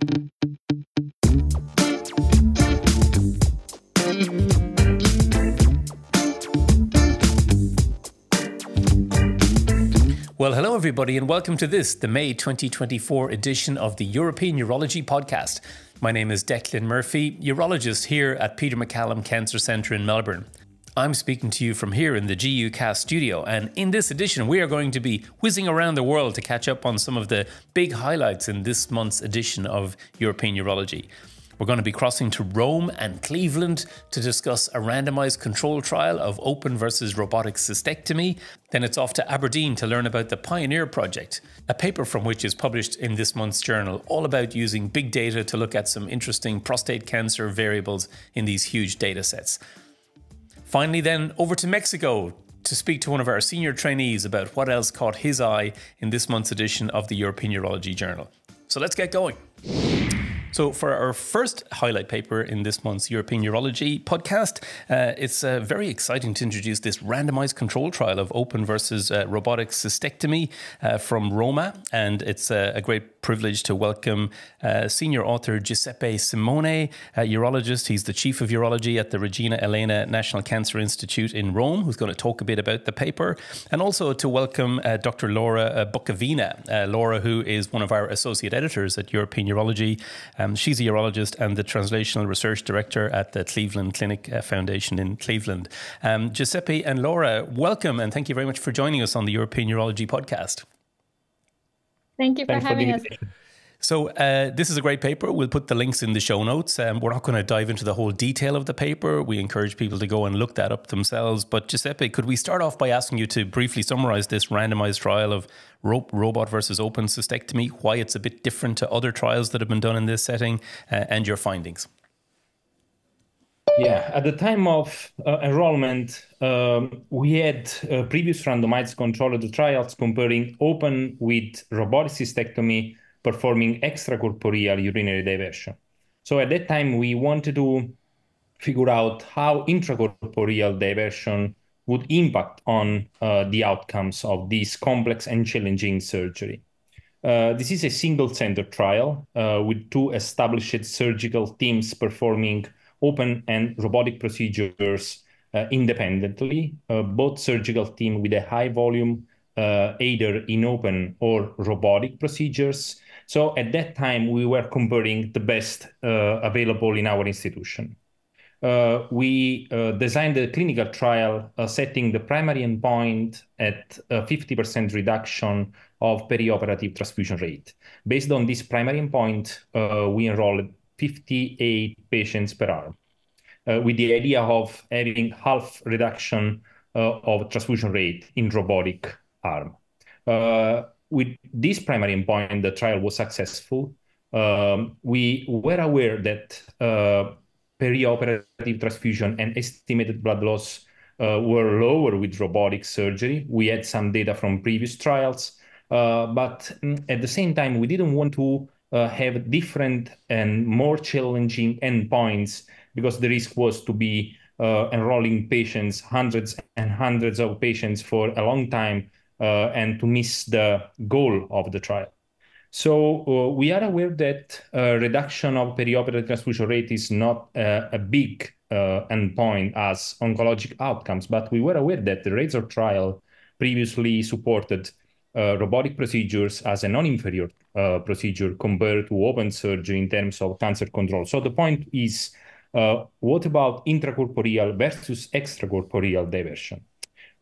Well, hello, everybody, and welcome to this, the May 2024 edition of the European Urology Podcast. My name is Declan Murphy, urologist here at Peter MacCallum Cancer Centre in Melbourne. I'm speaking to you from here in the GUcast studio, and in this edition, we are going to be whizzing around the world to catch up on some of the big highlights in this month's edition of European Urology. We're going to be crossing to Rome and Cleveland to discuss a randomized control trial of open versus robotic cystectomy. Then it's off to Aberdeen to learn about the Pioneer Project, a paper from which is published in this month's journal, all about using big data to look at some interesting prostate cancer variables in these huge data sets. Finally, then over to Mexico to speak to one of our senior trainees about what else caught his eye in this month's edition of the European Urology Journal. So let's get going. So, for our first highlight paper in this month's European Urology podcast, uh, it's uh, very exciting to introduce this randomized control trial of open versus uh, robotic cystectomy uh, from Roma. And it's uh, a great privilege to welcome uh, senior author Giuseppe Simone, urologist. He's the chief of urology at the Regina Elena National Cancer Institute in Rome, who's going to talk a bit about the paper. And also to welcome Dr. Laura Bukavina. Laura, who is one of our associate editors at European Urology. Um, she's a urologist and the translational research director at the Cleveland Clinic uh, Foundation in Cleveland. Um, Giuseppe and Laura, welcome and thank you very much for joining us on the European Urology podcast. Thank you for Thanks having for us. So uh, this is a great paper. We'll put the links in the show notes. Um, we're not going to dive into the whole detail of the paper. We encourage people to go and look that up themselves. But Giuseppe, could we start off by asking you to briefly summarize this randomized trial of ro- robot versus open cystectomy, why it's a bit different to other trials that have been done in this setting, uh, and your findings? Yeah, at the time of uh, enrollment, um, we had uh, previous randomized controlled trials comparing open with robotic cystectomy performing extracorporeal urinary diversion. So at that time, we wanted to figure out how intracorporeal diversion would impact on uh, the outcomes of this complex and challenging surgery. Uh, this is a single center trial uh, with two established surgical teams performing open and robotic procedures uh, independently, uh, both surgical team with a high volume, uh, either in open or robotic procedures, so at that time, we were comparing the best uh, available in our institution. Uh, we uh, designed a clinical trial uh, setting the primary endpoint at a 50% reduction of perioperative transfusion rate. Based on this primary endpoint, uh, we enrolled 58 patients per arm, with the idea of having half reduction of transfusion rate in robotic arm with this primary endpoint, the trial was successful. Um, we were aware that uh, perioperative transfusion and estimated blood loss uh, were lower with robotic surgery. We had some data from previous trials, uh, but mm, at the same time, we didn't want to uh, have different and more challenging endpoints because the risk was to be uh, enrolling patients, hundreds and hundreds of patients for a long time uh, and to miss the goal of the trial. So uh, we are aware that uh, reduction of perioperative transfusion rate is not a big endpoint as oncologic outcomes, but we were aware that the RAZOR trial previously supported uh, robotic procedures as a non-inferior uh, procedure compared to open surgery in terms of cancer control. So the point is, uh, what about intracorporeal versus extracorporeal diversion?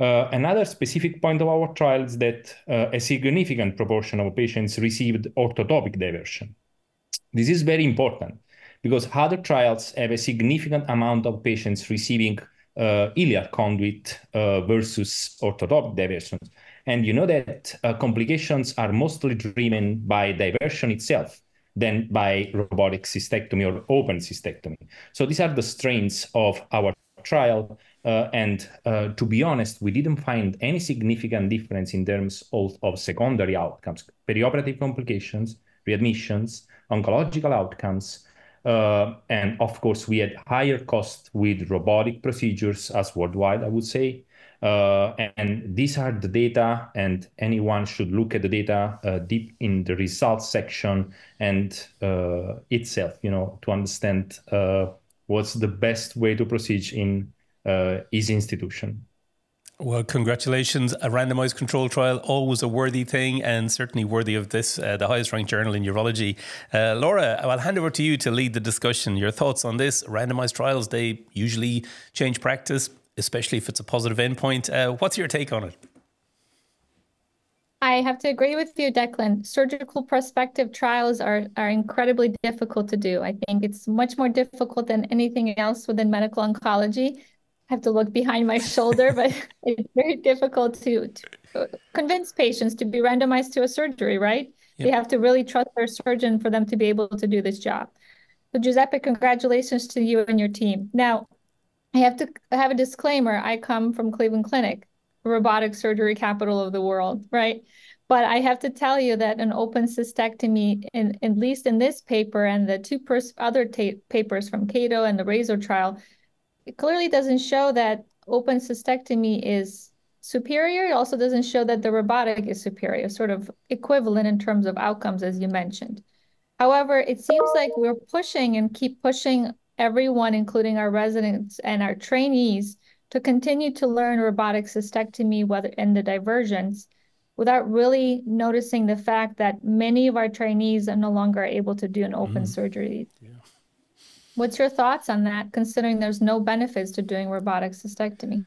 Uh, another specific point of our trial is that uh, a significant proportion of patients received orthotopic diversion. This is very important because other trials have a significant amount of patients receiving uh, ileal conduit uh, versus orthotopic diversion. And you know that uh, complications are mostly driven by diversion itself than by robotic cystectomy or open cystectomy. So these are the strains of our trial uh, and uh, to be honest, we didn't find any significant difference in terms of, of secondary outcomes, perioperative complications, readmissions, oncological outcomes. Uh, and of course, we had higher costs with robotic procedures as worldwide, I would say. Uh, and these are the data, and anyone should look at the data uh, deep in the results section and uh, itself, you know, to understand what's the best way to proceed in uh, his institution. Well, congratulations. A randomized control trial, always a worthy thing and certainly worthy of this, uh, the highest ranked journal in urology. Uh, Laura, I'll hand over to you to lead the discussion. Your thoughts on this? Randomized trials, they usually change practice, especially if it's a positive endpoint. Uh, what's your take on it? I have to agree with you, Declan. Surgical prospective trials are, are incredibly difficult to do. I think it's much more difficult than anything else within medical oncology have to look behind my shoulder, but it's very difficult to, to, uh, convince patients to be randomized to a surgery, right? Yep. They have to really trust their surgeon for them to be able to do this job. So Giuseppe, congratulations to you and your team. Now, I have to have a disclaimer. I come from Cleveland Clinic, robotic surgery capital of the world, right? But I have to tell you that an open cystectomy, in, at least in this paper and the two other papers from Cato and the Razor trial, it clearly doesn't show that open cystectomy is superior. It also doesn't show that the robotic is superior, sort of equivalent in terms of outcomes, as you mentioned. However, it seems like we're pushing and keep pushing everyone, including our residents and our trainees, to continue to learn robotic cystectomy whether in the diversions without really noticing the fact that many of our trainees are no longer able to do an open mm. surgery. Yeah. What's your thoughts on that, considering there's no benefits to doing robotic cystectomy?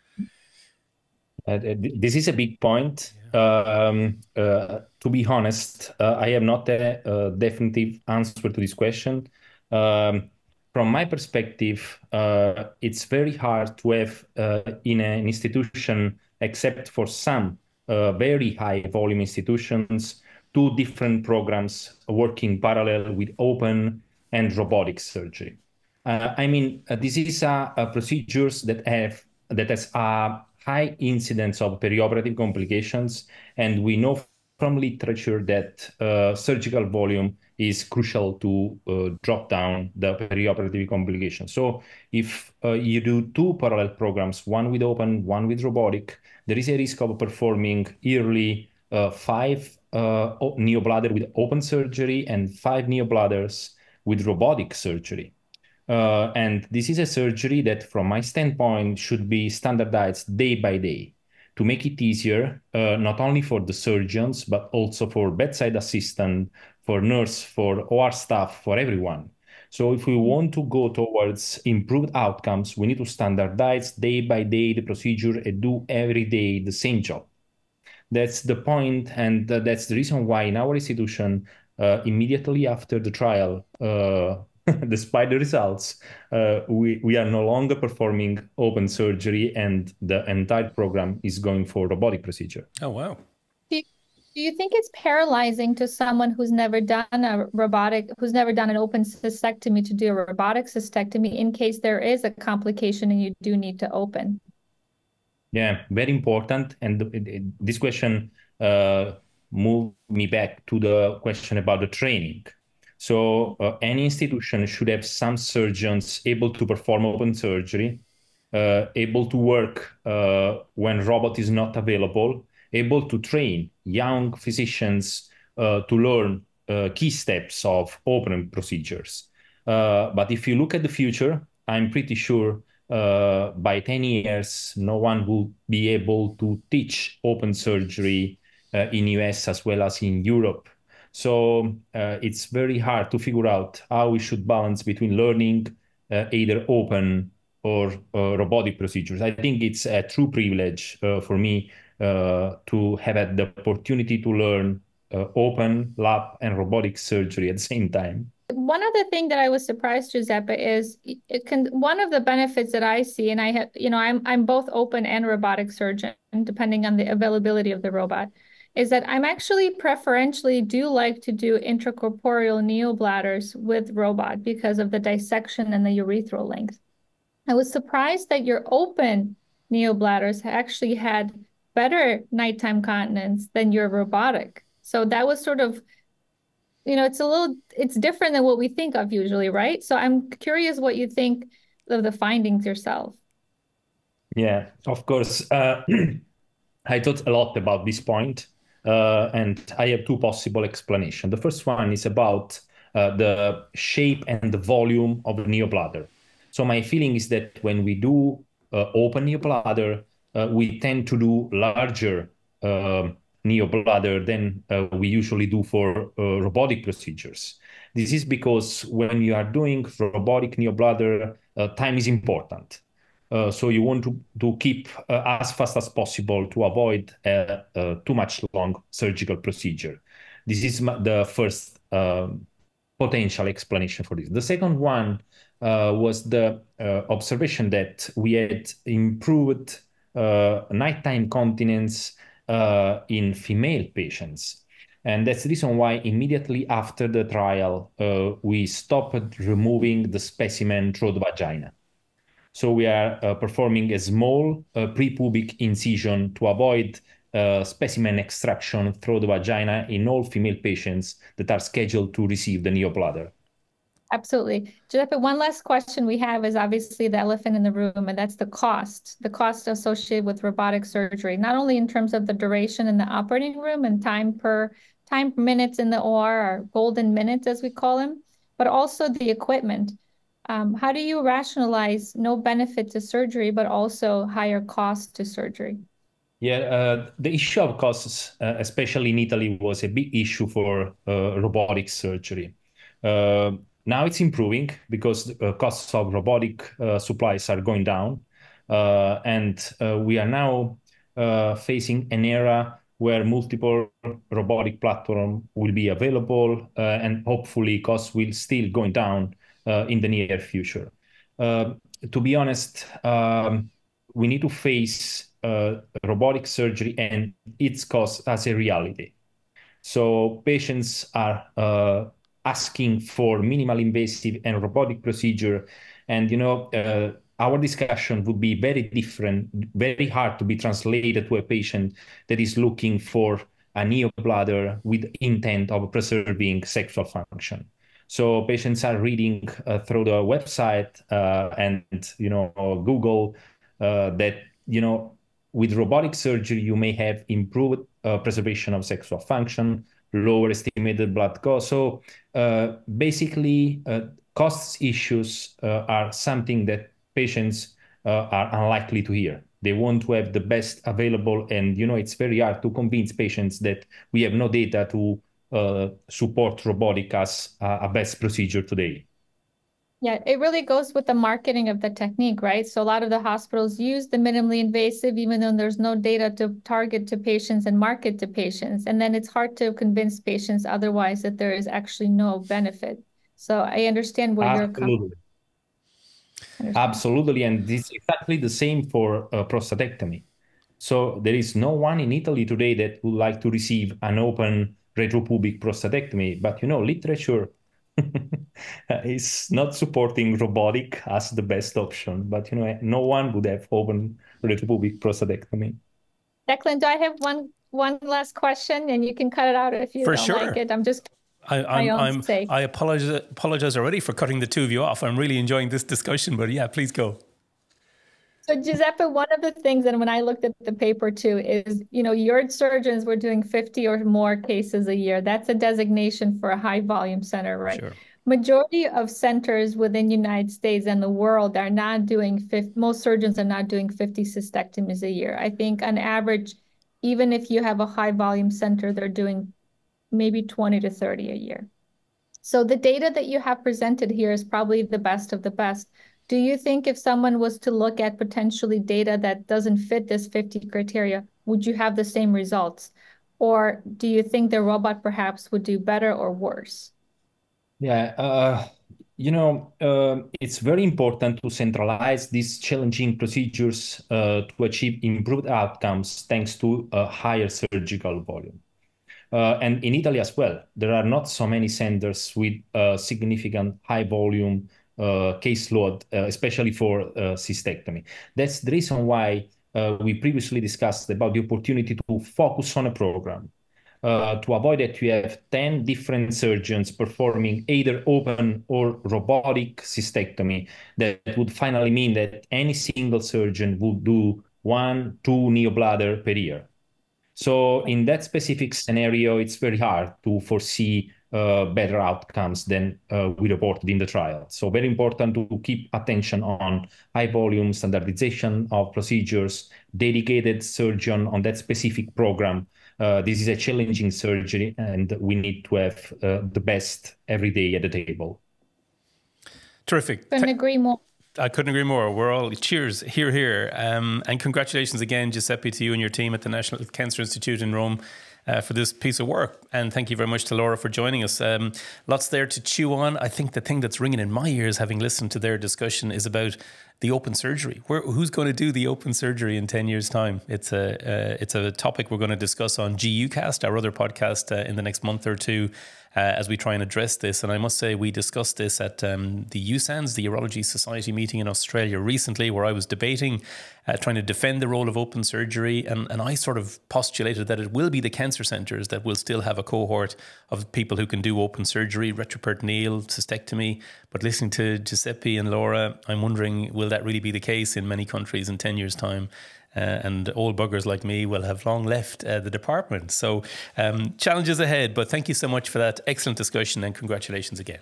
Uh, this is a big point. Um, uh, to be honest, uh, I have not a, a, definitive answer to this question. Um, from my perspective, uh, it's very hard to have uh, in an institution, except for some uh, very high volume institutions, two different programs working parallel with open and robotic surgery. Uh, I mean, uh, this is uh, procedures that have that has a high incidence of perioperative complications, and we know from literature that uh, surgical volume is crucial to uh, drop down the perioperative complications. So if uh, you do two parallel programs, one with open, one with robotic, there is a risk of performing yearly five neobladder with open surgery and five neobladders with robotic surgery. Uh, and this is a surgery that, from my standpoint, should be standardized day by day to make it easier, uh, not only for the surgeons, but also for bedside assistant, for nurse, for OR staff, for everyone. So if we want to go towards improved outcomes, we need to standardize day by day the procedure and do every day the same job. That's the point, and uh, that's the reason why in our institution, uh, immediately after the trial, uh, despite the results, uh, we, we are no longer performing open surgery and the entire program is going for robotic procedure. Oh, wow. Do you, do you think it's paralyzing to someone who's never done a robotic, who's never done an open cystectomy to do a robotic cystectomy in case there is a complication and you do need to open? Yeah, very important. And this question uh, moved me back to the question about the training so uh, any institution should have some surgeons able to perform open surgery, uh, able to work uh, when robot is not available, able to train young physicians uh, to learn uh, key steps of open procedures. Uh, but if you look at the future, I'm pretty sure by 10 years, no one will be able to teach open surgery in US as well as in Europe so uh, it's very hard to figure out how we should balance between learning uh, either open or uh, robotic procedures. I think it's a true privilege for me to have had the opportunity to learn open, lab, and robotic surgery at the same time. One other thing that I was surprised, Giuseppe, is can one of the benefits that I see, and I have, you know, I'm I'm both open and robotic surgeon, depending on the availability of the robot is that I'm actually preferentially do like to do intracorporeal neobladders with robot because of the dissection and the urethral length. I was surprised that your open neobladders actually had better nighttime continence than your robotic. So that was sort of, you know, it's a little, it's different than what we think of usually, right? So I'm curious what you think of the findings yourself. Yeah, of course. Uh, I thought a lot about this point, and I have two possible explanations. The first one is about uh, the shape and the volume of the neobladder. So my feeling is that when we do uh, open neobladder, uh, we tend to do larger um, neobladder than uh, we usually do for uh, robotic procedures. This is because when you are doing robotic neobladder, uh, time is important. Uh, so you want to, to keep uh, as fast as possible to avoid too much long surgical procedure. This is the first um, potential explanation for this. The second one was the observation that we had improved nighttime continence uh, in female patients. And that's the reason why immediately after the trial, uh, we stopped removing the specimen through the vagina. So we are uh, performing a small uh, prepubic incision to avoid uh, specimen extraction through the vagina in all female patients that are scheduled to receive the neobladder. Absolutely. Giuseppe, one last question we have is obviously the elephant in the room, and that's the cost, the cost associated with robotic surgery, not only in terms of the duration in the operating room and time per time minutes in the OR, or golden minutes as we call them, but also the equipment. Um, how do you rationalize no benefit to surgery, but also higher cost to surgery? Yeah, uh, the issue of costs, uh, especially in Italy, was a big issue for uh, robotic surgery. Uh, now it's improving because the costs of robotic uh, supplies are going down. Uh, and uh, we are now facing an era where multiple robotic platform will be available, and hopefully costs will still going down in the near future. To be honest, um, we need to face robotic surgery and its cost as a reality. So patients are asking for minimal invasive and robotic procedure. And, you know, uh, our discussion would be very different, very hard to be translated to a patient that is looking for a neobladder with intent of preserving sexual function. So patients are reading uh, through the website uh, and you know Google uh, that you know with robotic surgery you may have improved uh, preservation of sexual function, lower estimated blood cost. So uh, basically, costs issues are something that patients are unlikely to hear. They want to have the best available, and you know it's very hard to convince patients that we have no data to support robotic as a best procedure today. Yeah, it really goes with the marketing of the technique, right? So a lot of the hospitals use the minimally invasive, even though there's no data to target to patients and market to patients. And then it's hard to convince patients otherwise that there is actually no benefit. So I understand where Absolutely. you're coming. Absolutely, and it's exactly the same for uh, prostatectomy. So there is no one in Italy today that would like to receive an open retropubic prostatectomy, but you know, literature is not supporting robotic as the best option, but you know, no one would have open retropubic prostatectomy. Declan, do I have one one last question, and you can cut it out if you for don't sure. like it. I'm just I, I'm, I'm, I apologize, apologize already for cutting the two of you off. I'm really enjoying this discussion, but yeah, please go. So Giuseppe, one of the things, and when I looked at the paper too, is you know your surgeons were doing 50 or more cases a year. That's a designation for a high volume center, right? Sure. Majority of centers within United States and the world are not doing 50, most surgeons are not doing 50 cystectomies a year. I think on average, even if you have a high volume center, they're doing maybe 20 to 30 a year. So the data that you have presented here is probably the best of the best. Do you think if someone was to look at potentially data that doesn't fit this 50 criteria, would you have the same results? Or do you think the robot perhaps would do better or worse? Yeah, uh, you know, uh, it's very important to centralize these challenging procedures uh, to achieve improved outcomes thanks to a higher surgical volume. Uh, and in Italy as well, there are not so many centers with significant high volume uh, caseload, uh, especially for uh, cystectomy. That's the reason why we previously discussed about the opportunity to focus on a program. uh, to avoid that you have 10 different surgeons performing either open or robotic cystectomy. That would finally mean that any single surgeon would do one, two neobladder per year. So in that specific scenario, it's very hard to foresee uh, better outcomes than uh, we reported in the trial. So very important to keep attention on high volume standardization of procedures, dedicated surgeon on that specific program. Uh, this is a challenging surgery, and we need to have uh, the best every day at the table. Terrific. Couldn't agree more. I couldn't agree more. We're all cheers here, here, um, and congratulations again, Giuseppe, to you and your team at the National Cancer Institute in Rome uh, for this piece of work. And thank you very much to Laura for joining us. Um, lots there to chew on. I think the thing that's ringing in my ears, having listened to their discussion, is about the open surgery. Where, who's going to do the open surgery in 10 years' time? It's a, uh, it's a topic we're going to discuss on GUcast, our other podcast, uh, in the next month or two uh, as we try and address this. And I must say, we discussed this at um, the USANZ, the Urology Society meeting in Australia recently, where I was debating, uh, trying to defend the role of open surgery. And, and I sort of postulated that it will be the cancer centres that will still have a cohort of people who can do open surgery, retroperitoneal, cystectomy. But listening to Giuseppe and Laura, I'm wondering, will that really be the case in many countries in 10 years' time? uh, and old buggers like me will have long left uh, the department. So, um, challenges ahead, but thank you so much for that excellent discussion and congratulations again.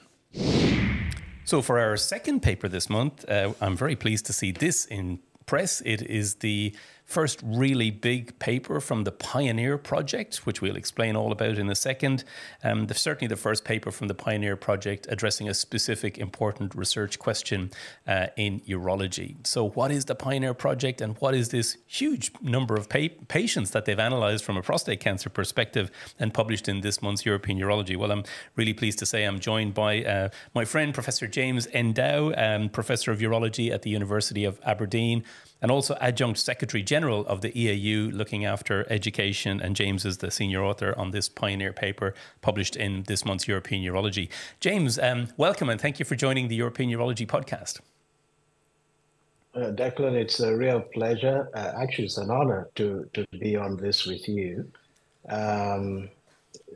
So, for our second paper this month, uh, I'm very pleased to see this in press. It is the first really big paper from the Pioneer project, which we'll explain all about in a second. Um, the, certainly the first paper from the Pioneer project addressing a specific important research question uh, in urology. So, what is the Pioneer project and what is this huge number of pa- patients that they've analyzed from a prostate cancer perspective and published in this month's European Urology? Well, I'm really pleased to say I'm joined by uh, my friend, Professor James N'Dow, um, Professor of Urology at the University of Aberdeen and also adjunct secretary general of the EAU looking after education. And James is the senior author on this pioneer paper published in this month's European Urology. James, um, welcome and thank you for joining the European Urology podcast. Uh, Declan, it's a real pleasure. Uh, actually, it's an honor to, to be on this with you. Um,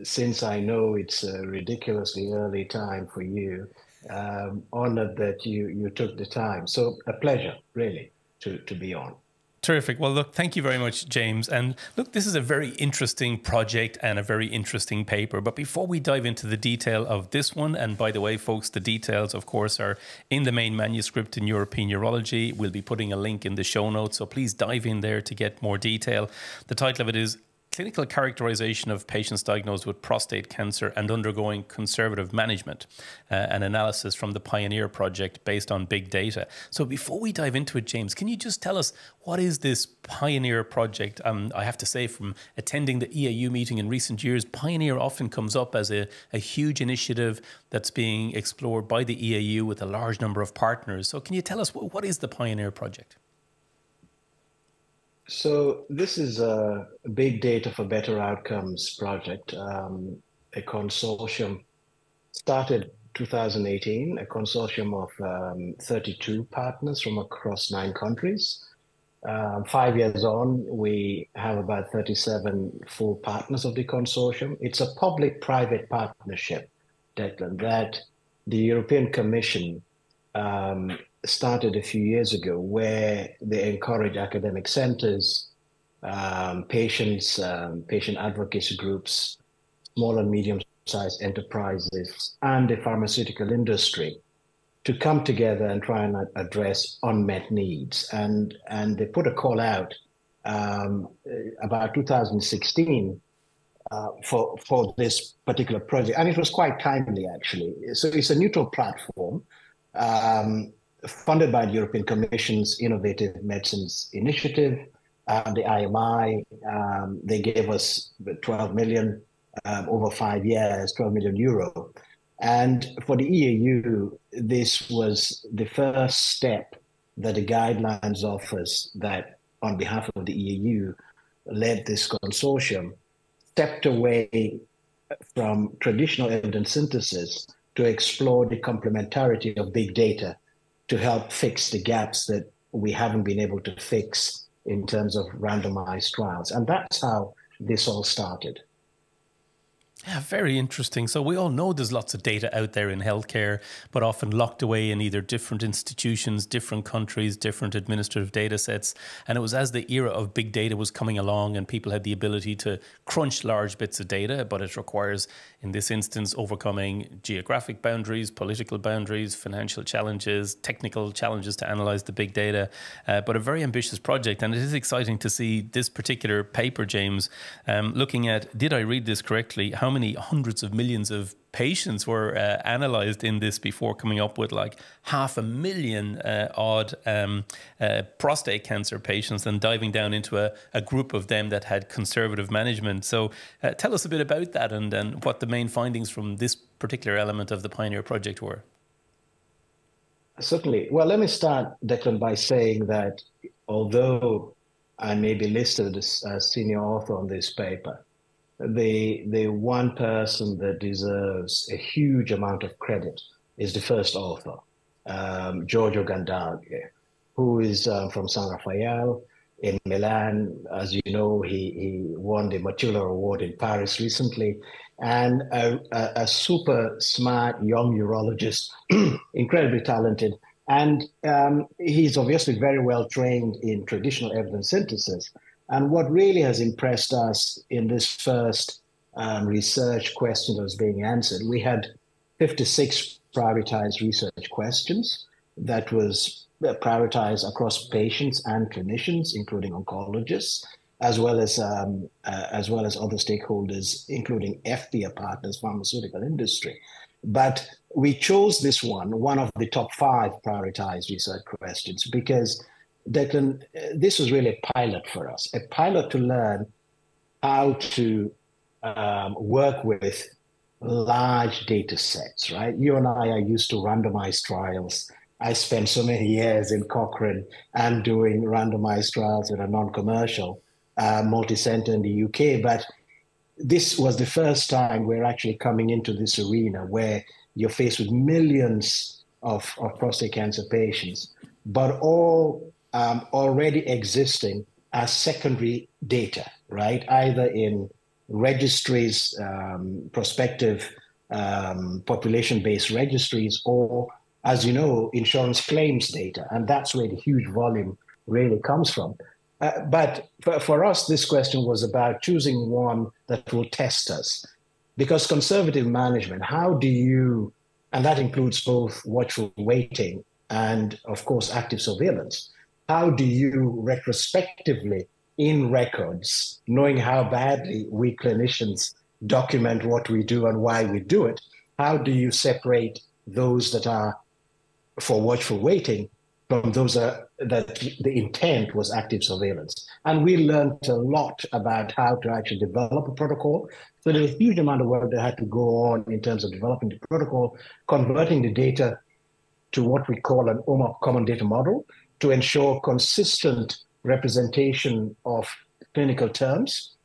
since I know it's a ridiculously early time for you, um, honored that you, you took the time. So, a pleasure, really to, to be on. Terrific. Well, look, thank you very much, James. And look, this is a very interesting project and a very interesting paper. But before we dive into the detail of this one, and by the way, folks, the details, of course, are in the main manuscript in European Urology. We'll be putting a link in the show notes. So please dive in there to get more detail. The title of it is clinical characterization of patients diagnosed with prostate cancer and undergoing conservative management, uh, an analysis from the Pioneer project based on big data. So, before we dive into it, James, can you just tell us what is this Pioneer project? Um, I have to say, from attending the EAU meeting in recent years, Pioneer often comes up as a, a huge initiative that's being explored by the EAU with a large number of partners. So, can you tell us what is the Pioneer project? So this is a big data for better outcomes project, um, a consortium started 2018, a consortium of um, 32 partners from across nine countries. Um, five years on, we have about 37 full partners of the consortium. It's a public-private partnership, Declan, that the European Commission um, started a few years ago where they encourage academic centers, um, patients, um, patient advocacy groups, small and medium sized enterprises, and the pharmaceutical industry to come together and try and address unmet needs. And, and they put a call out um, about 2016 uh, for, for this particular project. And it was quite timely, actually. So it's a neutral platform. Um, funded by the European Commission's Innovative Medicines Initiative, uh, the IMI. Um, they gave us 12 million um, over five years, 12 million euro. And for the EAU, this was the first step that the guidelines office that on behalf of the EAU led this consortium stepped away from traditional evidence synthesis to explore the complementarity of big data to help fix the gaps that we haven't been able to fix in terms of randomized trials. And that's how this all started. Yeah, very interesting. So we all know there's lots of data out there in healthcare, but often locked away in either different institutions, different countries, different administrative data sets. And it was as the era of big data was coming along and people had the ability to crunch large bits of data, but it requires, in this instance, overcoming geographic boundaries, political boundaries, financial challenges, technical challenges to analyze the big data. Uh, but a very ambitious project. And it is exciting to see this particular paper, James, um, looking at, did I read this correctly? How many hundreds of millions of patients were uh, analyzed in this before coming up with like half a million uh, odd um, uh, prostate cancer patients and diving down into a, a, group of them that had conservative management. So uh, tell us a bit about that and, and what the main findings from this particular element of the Pioneer project were. Certainly. Well, let me start, Declan, by saying that although I may be listed as a senior author on this paper, the the one person that deserves a huge amount of credit is the first author, um, Giorgio Gandaglia, who is um, from San Raffaele in Milan. As you know, he, he won the Matula Award in Paris recently, and a, a, a super smart young urologist, incredibly talented. And um, he's obviously very well trained in traditional evidence synthesis. And what really has impressed us in this first um, research question that was being answered, we had 56 prioritized research questions that was uh, prioritized across patients and clinicians, including oncologists, as well as um, uh, as well as other stakeholders, including EFPIA partners, pharmaceutical industry. But we chose this one, one of the top five prioritized research questions, because Declan, this was really a pilot for us, a pilot to learn how to um, work with large data sets, right? You and I are used to randomized trials. I spent so many years in Cochrane and doing randomized trials that are non-commercial, uh, multi-center in the UK. But this was the first time we're actually coming into this arena where you're faced with millions of, of prostate cancer patients, but all um, already existing as secondary data, right? Either in registries, um, prospective um, population based registries, or as you know, insurance claims data. And that's where the huge volume really comes from. Uh, but for, for us, this question was about choosing one that will test us. Because conservative management, how do you, and that includes both watchful waiting and, of course, active surveillance how do you retrospectively in records, knowing how badly we clinicians document what we do and why we do it, how do you separate those that are for watchful waiting from those uh, that the intent was active surveillance? And we learned a lot about how to actually develop a protocol. So there's a huge amount of work that had to go on in terms of developing the protocol, converting the data to what we call an OMOP common data model, to ensure consistent representation of clinical terms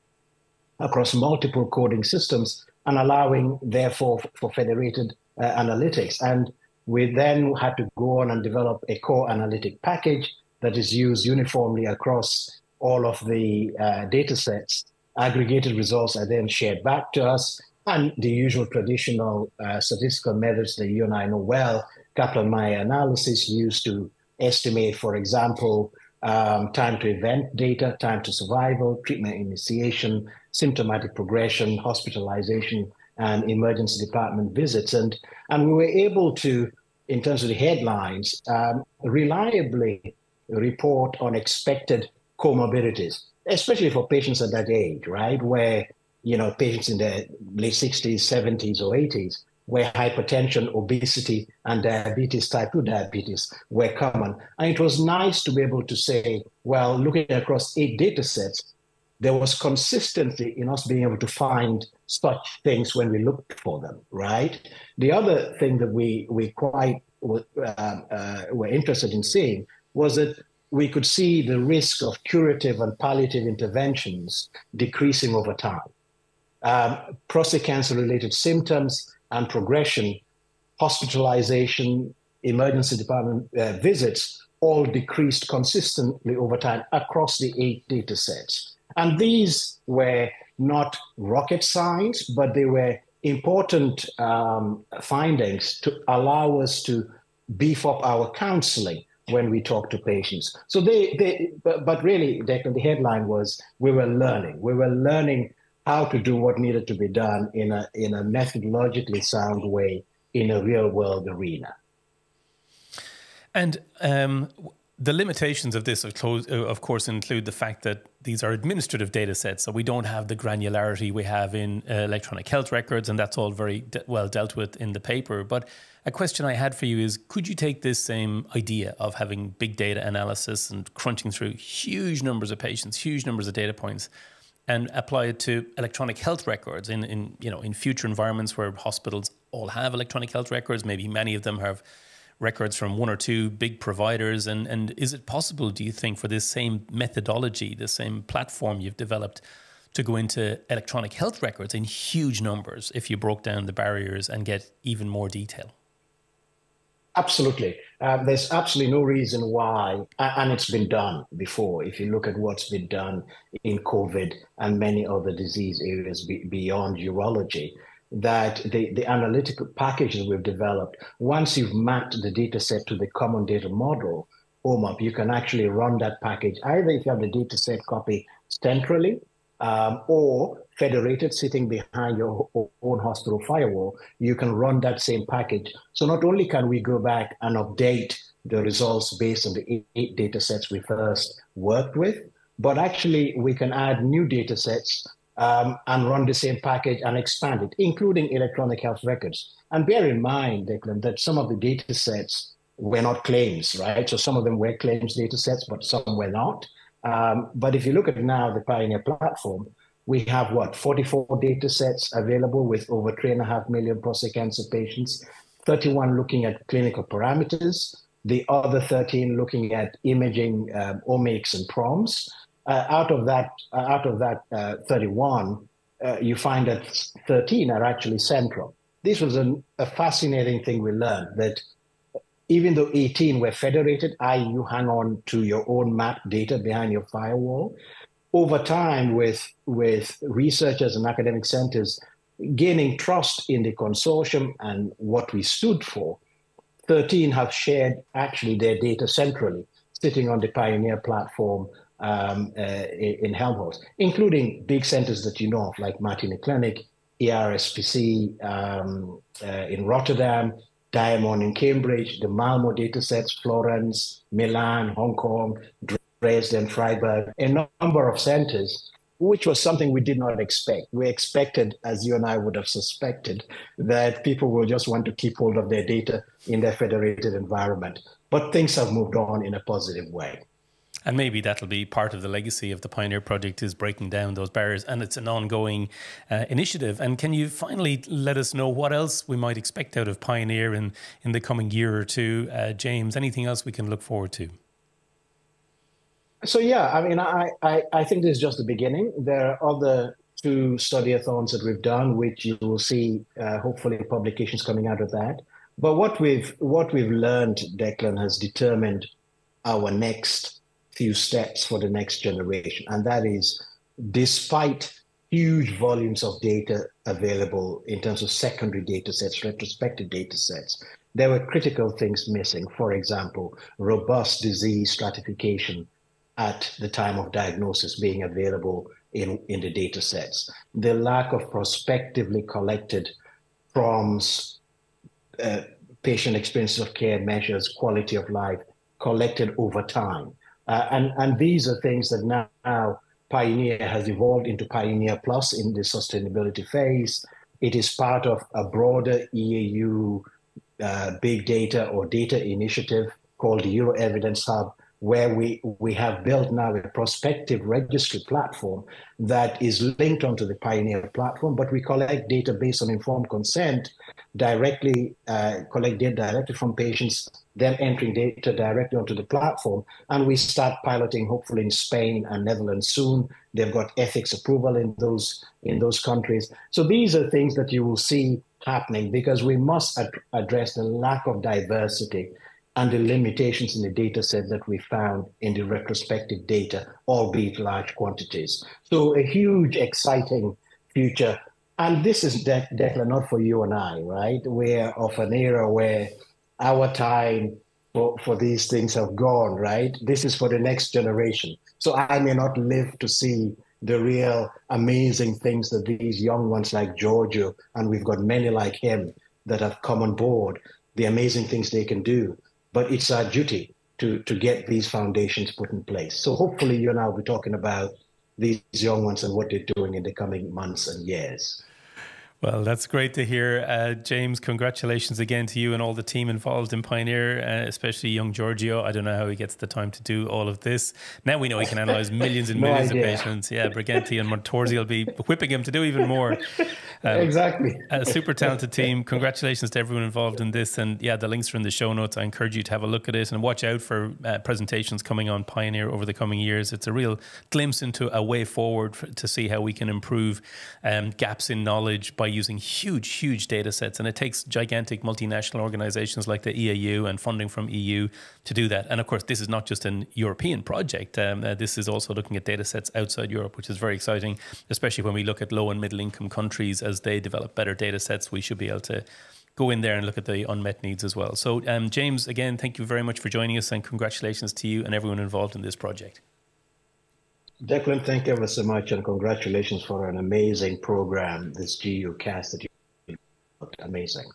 across multiple coding systems and allowing, therefore, for federated uh, analytics. And we then had to go on and develop a core analytic package that is used uniformly across all of the uh, data sets. Aggregated results are then shared back to us, and the usual traditional uh, statistical methods that you and I know well, Kaplan-Meier analysis used to estimate, for example, um, time to event data, time to survival, treatment initiation, symptomatic progression, hospitalization, and emergency department visits. And, and we were able to, in terms of the headlines, um, reliably report on expected comorbidities, especially for patients at that age, right? Where, you know, patients in their late 60s, 70s, or 80s where hypertension, obesity, and diabetes, type 2 diabetes, were common. And it was nice to be able to say, well, looking across eight data sets, there was consistency in us being able to find such things when we looked for them, right? The other thing that we, we quite uh, uh, were interested in seeing was that we could see the risk of curative and palliative interventions decreasing over time. Um, prostate cancer related symptoms and progression, hospitalization, emergency department uh, visits all decreased consistently over time across the eight data sets. And these were not rocket science, but they were important um, findings to allow us to beef up our counseling when we talk to patients. So they, they but, but really, the headline was we were learning. We were learning how to do what needed to be done in a in a methodologically sound way in a real world arena. And um, the limitations of this, of course, include the fact that these are administrative data sets, so we don't have the granularity we have in uh, electronic health records, and that's all very de- well dealt with in the paper. But a question I had for you is could you take this same idea of having big data analysis and crunching through huge numbers of patients, huge numbers of data points, and apply it to electronic health records in, in you know in future environments where hospitals all have electronic health records. Maybe many of them have records from one or two big providers. And, and is it possible, do you think, for this same methodology, the same platform you've developed, to go into electronic health records in huge numbers if you broke down the barriers and get even more detail? Absolutely. Uh, there's absolutely no reason why, and it's been done before. If you look at what's been done in COVID and many other disease areas be, beyond urology, that the, the analytical packages we've developed, once you've mapped the data set to the common data model, OMOP, you can actually run that package either if you have the data set copy centrally um, or federated sitting behind your own hospital firewall, you can run that same package. So not only can we go back and update the results based on the eight data sets we first worked with, but actually we can add new data sets um, and run the same package and expand it, including electronic health records. And bear in mind, Declan, that some of the data sets were not claims, right? So some of them were claims data sets, but some were not. Um, but if you look at now the Pioneer platform, we have what 44 data sets available with over three and a half million prostate cancer patients, 31 looking at clinical parameters, the other 13 looking at imaging, um, omics, and proms. Uh, out of that, uh, out of that uh, 31, uh, you find that 13 are actually central. This was an, a fascinating thing we learned that even though 18 were federated, i.e., you hang on to your own map data behind your firewall, over time with, with researchers and academic centers gaining trust in the consortium and what we stood for, 13 have shared actually their data centrally, sitting on the Pioneer platform um, uh, in Helmholtz, including big centers that you know of, like Martini-Klinik, ERSPC um, uh, in Rotterdam, Diamond in Cambridge, the Malmo datasets, Florence, Milan, Hong Kong, Dresden, Freiburg, a number of centers, which was something we did not expect. We expected, as you and I would have suspected, that people will just want to keep hold of their data in their federated environment. But things have moved on in a positive way. And maybe that'll be part of the legacy of the Pioneer Project is breaking down those barriers, and it's an ongoing uh, initiative. And can you finally let us know what else we might expect out of Pioneer in in the coming year or two, uh, James? Anything else we can look forward to? So yeah, I mean, I I, I think this is just the beginning. There are other two studyathons that we've done, which you will see uh, hopefully publications coming out of that. But what we've what we've learned, Declan, has determined our next few steps for the next generation. And that is despite huge volumes of data available in terms of secondary data sets, retrospective data sets, there were critical things missing. For example, robust disease stratification at the time of diagnosis being available in, in the data sets, the lack of prospectively collected PROMs, uh, patient experiences of care measures, quality of life collected over time. Uh, and, and these are things that now, now Pioneer has evolved into Pioneer Plus in the sustainability phase. It is part of a broader EAU uh, big data or data initiative called the Euro Evidence Hub, where we, we have built now a prospective registry platform that is linked onto the Pioneer platform, but we collect data based on informed consent, directly uh, collect data directly from patients, then entering data directly onto the platform. And we start piloting hopefully in Spain and Netherlands soon. They've got ethics approval in those in those countries. So these are things that you will see happening because we must ad- address the lack of diversity and the limitations in the data set that we found in the retrospective data, albeit large quantities. So a huge, exciting future. And this is De- not for you and I, right? We're of an era where our time for, for these things have gone, right? This is for the next generation. So I may not live to see the real amazing things that these young ones like Giorgio, and we've got many like him that have come on board, the amazing things they can do. But it's our duty to, to get these foundations put in place. So hopefully you and I will be talking about these young ones and what they're doing in the coming months and years. Well, that's great to hear. Uh, James, congratulations again to you and all the team involved in Pioneer, uh, especially young Giorgio. I don't know how he gets the time to do all of this. Now we know he can analyze millions and millions of patients. Yeah, Briganti and Montorsi will be whipping him to do even more. Um, exactly. A super talented team. Congratulations to everyone involved in this. And yeah, the links are in the show notes. I encourage you to have a look at it and watch out for uh, presentations coming on Pioneer over the coming years. It's a real glimpse into a way forward for, to see how we can improve um, gaps in knowledge by using huge, huge data sets. And it takes gigantic multinational organizations like the EAU and funding from EU to do that. And of course, this is not just an European project. Um, uh, this is also looking at data sets outside Europe, which is very exciting, especially when we look at low and middle income countries as they develop better data sets, we should be able to go in there and look at the unmet needs as well. So, um, James, again, thank you very much for joining us and congratulations to you and everyone involved in this project. Declan, thank you ever so much and congratulations for an amazing program, this GU cast that you amazing.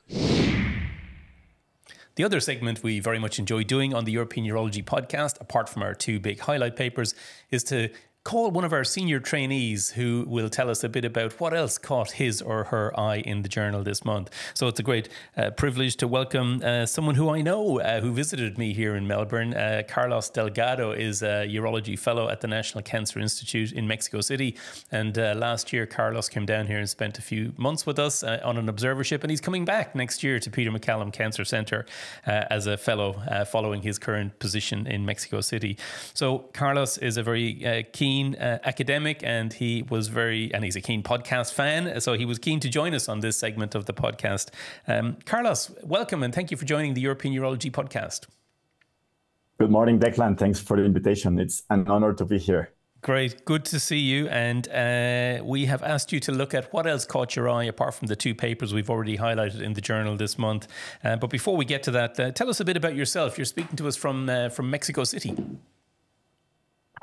The other segment we very much enjoy doing on the European Urology podcast, apart from our two big highlight papers, is to call one of our senior trainees who will tell us a bit about what else caught his or her eye in the journal this month. So it's a great uh, privilege to welcome uh, someone who I know uh, who visited me here in Melbourne. Uh, Carlos Delgado is a urology fellow at the National Cancer Institute in Mexico City. And uh, last year, Carlos came down here and spent a few months with us uh, on an observership. And he's coming back next year to Peter MacCallum Cancer Center as a fellow following his current position in Mexico City. So Carlos is a very keen keen uh, academic and he was very, and he's a keen podcast fan. So he was keen to join us on this segment of the podcast. Um, Carlos, welcome and thank you for joining the European Urology podcast. Good morning, Declan. Thanks for the invitation. It's an honor to be here. Great, good to see you. And uh, we have asked you to look at what else caught your eye apart from the two papers we've already highlighted in the journal this month. Uh, but before we get to that, uh, tell us a bit about yourself. You're speaking to us from uh, from Mexico City.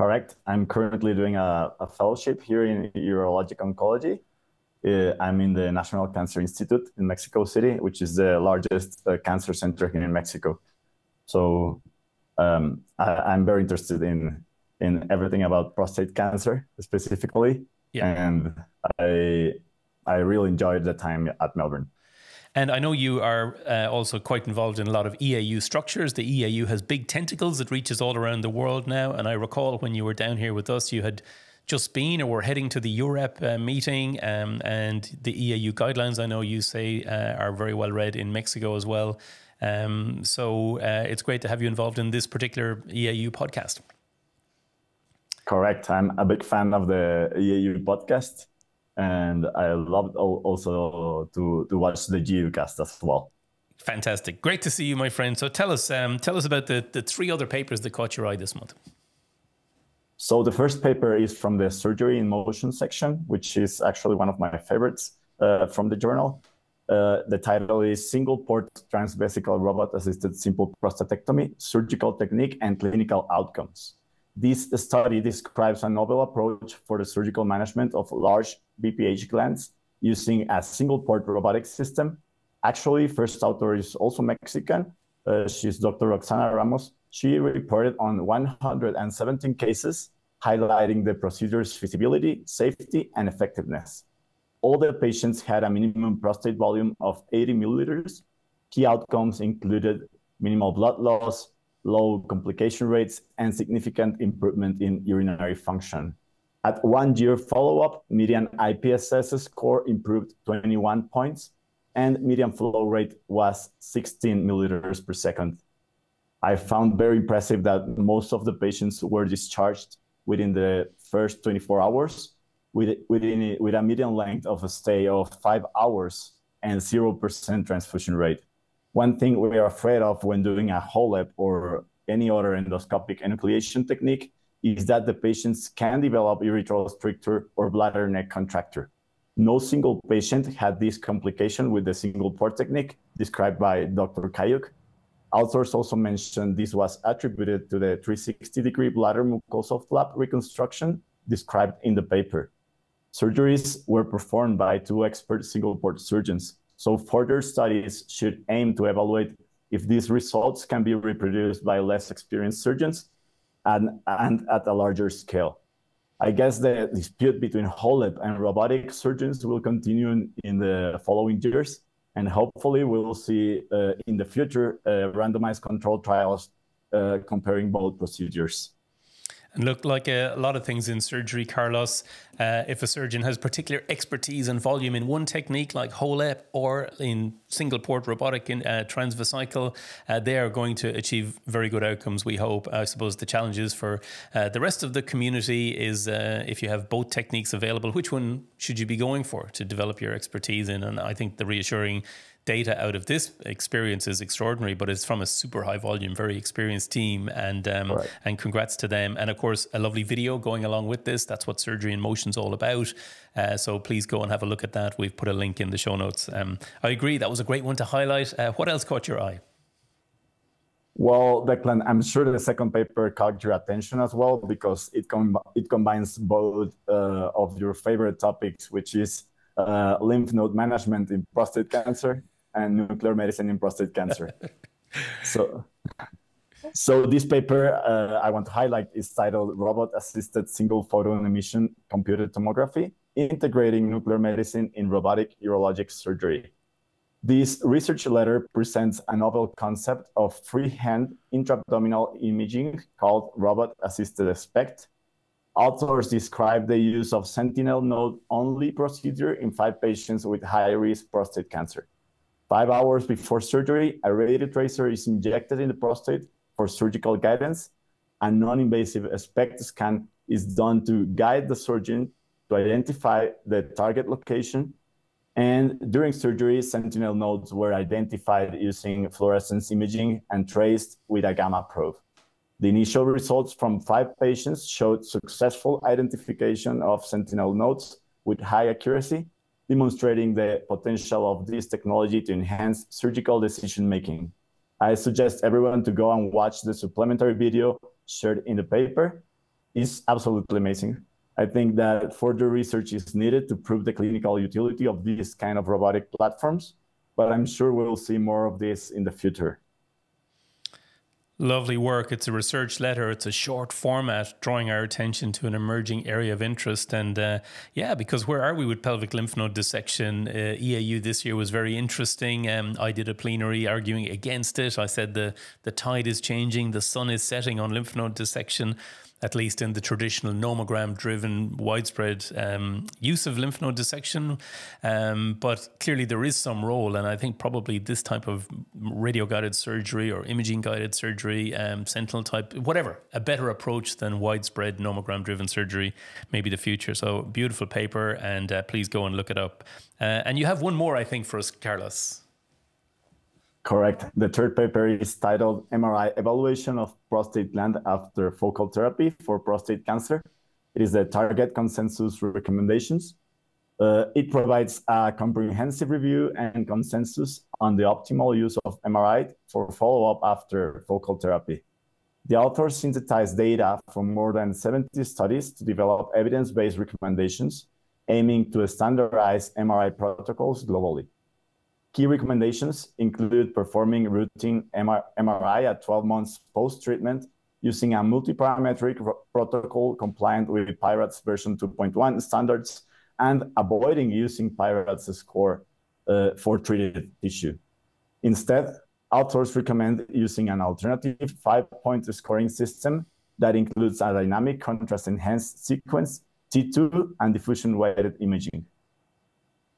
Correct. I'm currently doing a, a fellowship here in urologic oncology. Uh, I'm in the National Cancer Institute in Mexico City, which is the largest uh, cancer center here in Mexico. So um, I, am very interested in in everything about prostate cancer specifically, yeah. and I I really enjoyed the time at Melbourne. And I know you are uh, also quite involved in a lot of EAU structures. The EAU has big tentacles that reaches all around the world now. And I recall when you were down here with us, you had just been or were heading to the EUREP uh, meeting. Um, and the EAU guidelines, I know you say, uh, are very well read in Mexico as well. Um, so uh, it's great to have you involved in this particular EAU podcast. Correct. I'm a big fan of the EAU podcast and I loved also to to watch the GU cast as well. Fantastic, great to see you, my friend. So tell us, um, tell us about the the three other papers that caught your eye this month. So the first paper is from the surgery in motion section, which is actually one of my favorites uh, from the journal. Uh, the title is Single Port Transvesical Robot Assisted Simple Prostatectomy Surgical Technique and Clinical Outcomes. This study describes a novel approach for the surgical management of large BPH glands using a single port robotic system. Actually, first author is also Mexican. Uh, she's Dr. Roxana Ramos. She reported on 117 cases, highlighting the procedure's feasibility, safety, and effectiveness. All the patients had a minimum prostate volume of 80 milliliters. Key outcomes included minimal blood loss, low complication rates, and significant improvement in urinary function. At one year follow-up, median IPSS score improved 21 points, and median flow rate was 16 milliliters per second. I found very impressive that most of the patients were discharged within the first 24 hours, with, within, with a median length of a stay of five hours and 0% transfusion rate. One thing we are afraid of when doing a HoLEP or any other endoscopic enucleation technique is that the patients can develop urethral stricture or bladder neck contracture. No single patient had this complication with the single port technique described by Dr. Kaouk. Authors also mentioned this was attributed to the 360 degree bladder mucosal flap reconstruction described in the paper. Surgeries were performed by two expert single port surgeons, so further studies should aim to evaluate if these results can be reproduced by less experienced surgeons and, and at a larger scale. I guess the dispute between HoLEP and robotic surgeons will continue in, in the following years, and hopefully we will see uh, in the future uh, randomized control trials uh, comparing both procedures. And look, like a, a, lot of things in surgery, Carlos, uh, if a surgeon has particular expertise and volume in one technique like HoLEP or in single port robotic in uh, transvesical, uh, they are going to achieve very good outcomes, we hope. I suppose the challenges for uh, the rest of the community is uh, if you have both techniques available, which one should you be going for to develop your expertise in? And I think the reassuring data out of this experience is extraordinary, but it's from a super high volume, very experienced team, and um, right. and congrats to them. And of course, a lovely video going along with this. That's what surgery in motion is all about. Uh, so please go and have a look at that. We've put a link in the show notes. Um, I agree, that was a great one to highlight. Uh, what else caught your eye? Well, Declan, I'm sure the second paper caught your attention as well because it com- it combines both uh, of your favorite topics, which is uh, lymph node management in prostate cancer and nuclear medicine in prostate cancer. so, so this paper uh, I want to highlight is titled Robot-Assisted Single Photon Emission Computed Tomography, Integrating Nuclear Medicine in Robotic Urologic Surgery. This research letter presents a novel concept of freehand intra-abdominal imaging called robot-assisted SPECT. Authors describe the use of sentinel node-only procedure in five patients with high-risk prostate cancer. Five hours before surgery, a radiated tracer is injected in the prostate for surgical guidance. A non-invasive SPECT scan is done to guide the surgeon to identify the target location. And during surgery, sentinel nodes were identified using fluorescence imaging and traced with a gamma probe. The initial results from five patients showed successful identification of sentinel nodes with high accuracy demonstrating the potential of this technology to enhance surgical decision making. I suggest everyone to go and watch the supplementary video shared in the paper. It's absolutely amazing. I think that further research is needed to prove the clinical utility of these kind of robotic platforms, but I'm sure we'll see more of this in the future. Lovely work. It's a research letter. It's a short format, drawing our attention to an emerging area of interest. And uh, yeah, because where are we with pelvic lymph node dissection? Uh, EAU this year was very interesting. Um, I did a plenary arguing against it. I said the the tide is changing, the sun is setting on lymph node dissection at least in the traditional nomogram driven widespread um, use of lymph node dissection. Um, but clearly, there is some role, and I think probably this type of radio guided surgery or imaging guided surgery, um, sentinel type, whatever, a better approach than widespread nomogram driven surgery may be the future. So, beautiful paper, and uh, please go and look it up. Uh, and you have one more, I think, for us, Carlos. Correct. The third paper is titled MRI Evaluation of Prostate Gland After Focal Therapy for Prostate Cancer. It is the target consensus recommendations. Uh, it provides a comprehensive review and consensus on the optimal use of MRI for follow-up after focal therapy. The authors synthesized data from more than 70 studies to develop evidence-based recommendations aiming to standardize MRI protocols globally. Key recommendations include performing routine MRI at 12 months post-treatment using a multi-parametric protocol compliant with PI-RADS version 2.1 standards and avoiding using PI-RADS score uh, for treated tissue. Instead, authors recommend using an alternative five-point scoring system that includes a dynamic contrast enhanced sequence, T2, and diffusion-weighted imaging.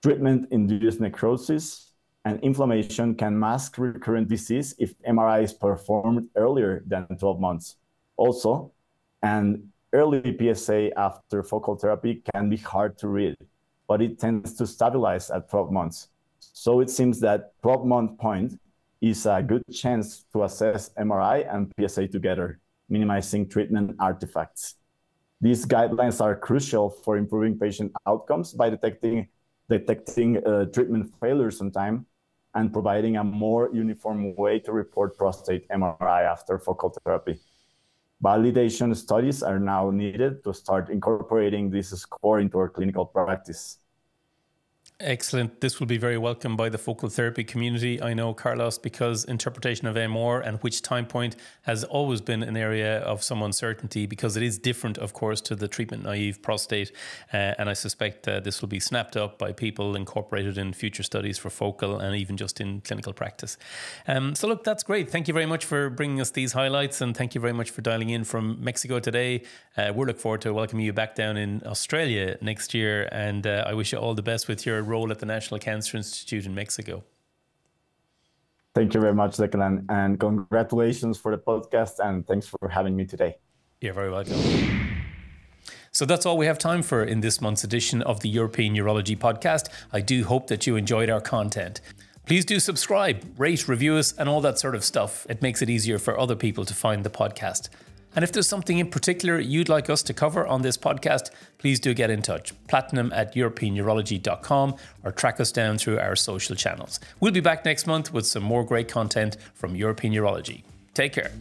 Treatment-induced necrosis and inflammation can mask recurrent disease if MRI is performed earlier than 12 months. Also, an early PSA after focal therapy can be hard to read, but it tends to stabilize at 12 months. So it seems that 12 month point is a good chance to assess MRI and PSA together, minimizing treatment artifacts. These guidelines are crucial for improving patient outcomes by detecting, detecting uh, treatment failures on time and providing a more uniform way to report prostate MRI after focal therapy. Validation studies are now needed to start incorporating this score into our clinical practice. Excellent. This will be very welcome by the focal therapy community. I know, Carlos, because interpretation of MR and which time point has always been an area of some uncertainty because it is different, of course, to the treatment naive prostate. Uh, and I suspect uh, this will be snapped up by people incorporated in future studies for focal and even just in clinical practice. Um, so, look, that's great. Thank you very much for bringing us these highlights and thank you very much for dialing in from Mexico today. Uh, we're looking forward to welcoming you back down in Australia next year. And uh, I wish you all the best with your role at the National Cancer Institute in Mexico. Thank you very much, Declan, and congratulations for the podcast, and thanks for having me today. You're very welcome. So that's all we have time for in this month's edition of the European Urology Podcast. I do hope that you enjoyed our content. Please do subscribe, rate, review us, and all that sort of stuff. It makes it easier for other people to find the podcast. And if there's something in particular you'd like us to cover on this podcast, please do get in touch. Platinum at EuropeanUrology.com or track us down through our social channels. We'll be back next month with some more great content from European Urology. Take care.